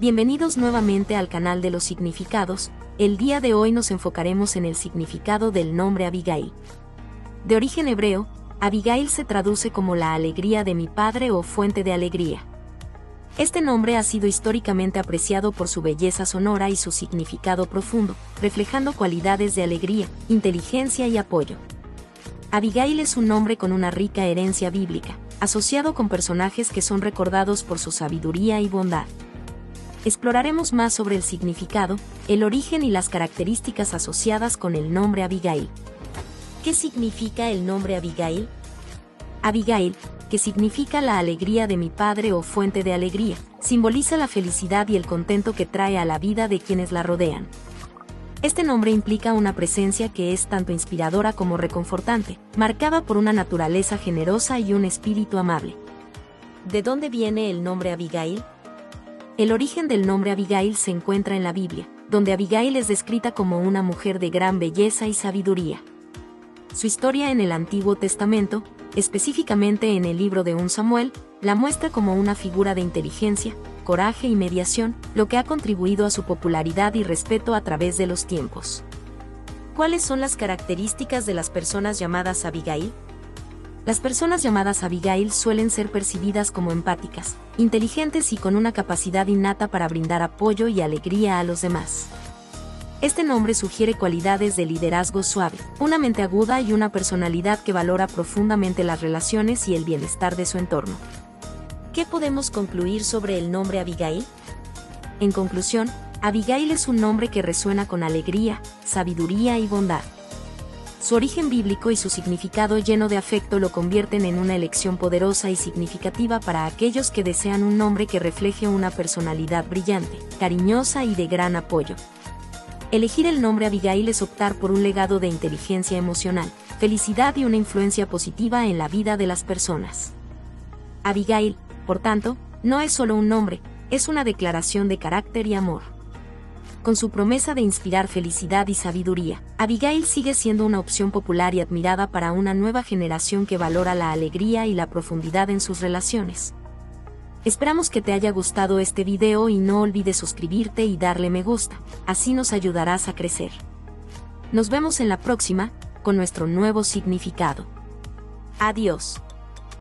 Bienvenidos nuevamente al canal de los significados, el día de hoy nos enfocaremos en el significado del nombre Abigail. De origen hebreo, Abigail se traduce como la alegría de mi padre o fuente de alegría. Este nombre ha sido históricamente apreciado por su belleza sonora y su significado profundo, reflejando cualidades de alegría, inteligencia y apoyo. Abigail es un nombre con una rica herencia bíblica, asociado con personajes que son recordados por su sabiduría y bondad exploraremos más sobre el significado, el origen y las características asociadas con el nombre Abigail. ¿Qué significa el nombre Abigail? Abigail, que significa la alegría de mi padre o fuente de alegría, simboliza la felicidad y el contento que trae a la vida de quienes la rodean. Este nombre implica una presencia que es tanto inspiradora como reconfortante, marcada por una naturaleza generosa y un espíritu amable. ¿De dónde viene el nombre Abigail? El origen del nombre Abigail se encuentra en la Biblia, donde Abigail es descrita como una mujer de gran belleza y sabiduría. Su historia en el Antiguo Testamento, específicamente en el libro de un Samuel, la muestra como una figura de inteligencia, coraje y mediación, lo que ha contribuido a su popularidad y respeto a través de los tiempos. ¿Cuáles son las características de las personas llamadas Abigail? Las personas llamadas Abigail suelen ser percibidas como empáticas, inteligentes y con una capacidad innata para brindar apoyo y alegría a los demás. Este nombre sugiere cualidades de liderazgo suave, una mente aguda y una personalidad que valora profundamente las relaciones y el bienestar de su entorno. ¿Qué podemos concluir sobre el nombre Abigail? En conclusión, Abigail es un nombre que resuena con alegría, sabiduría y bondad. Su origen bíblico y su significado lleno de afecto lo convierten en una elección poderosa y significativa para aquellos que desean un nombre que refleje una personalidad brillante, cariñosa y de gran apoyo. Elegir el nombre Abigail es optar por un legado de inteligencia emocional, felicidad y una influencia positiva en la vida de las personas. Abigail, por tanto, no es solo un nombre, es una declaración de carácter y amor con su promesa de inspirar felicidad y sabiduría. Abigail sigue siendo una opción popular y admirada para una nueva generación que valora la alegría y la profundidad en sus relaciones. Esperamos que te haya gustado este video y no olvides suscribirte y darle me gusta, así nos ayudarás a crecer. Nos vemos en la próxima, con nuestro nuevo significado. Adiós.